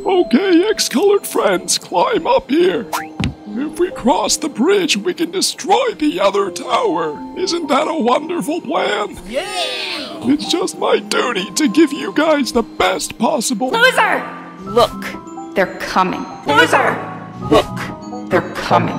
Okay, X-colored friends, climb up here. If we cross the bridge, we can destroy the other tower. Isn't that a wonderful plan? Yeah! It's just my duty to give you guys the best possible. Loser! Look, they're coming. Loser! Look, they're coming.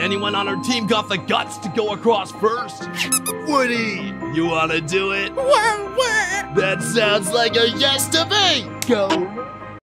anyone on our team got the guts to go across first? Woody, you want to do it? That sounds like a yes to me. Go.